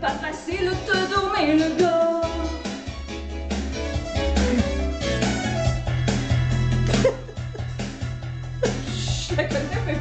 Pas facile de tourner le dos. Je la connais, mais